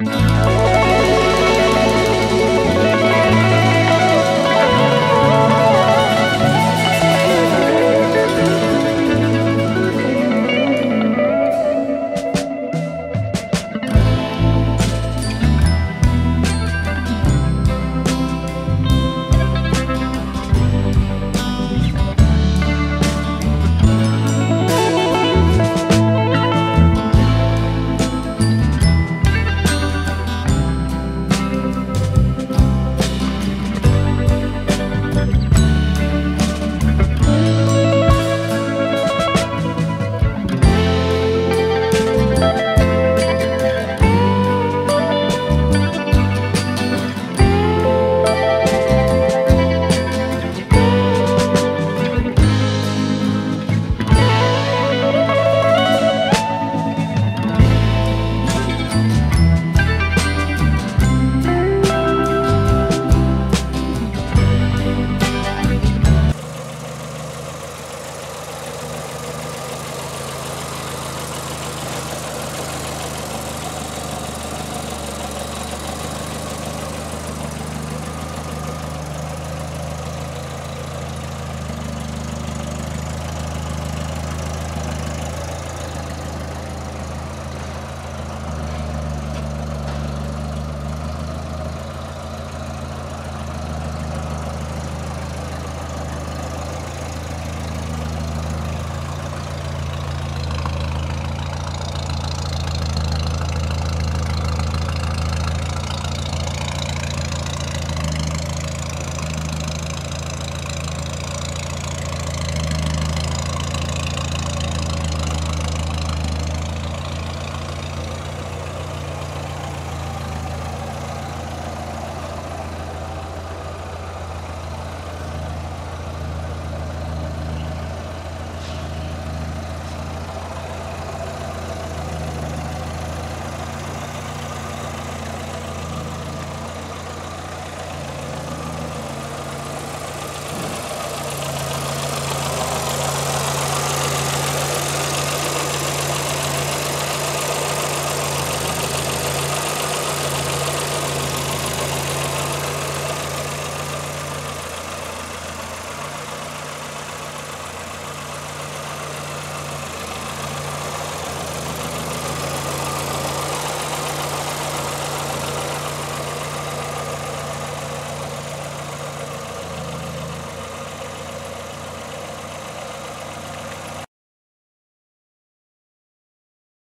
Música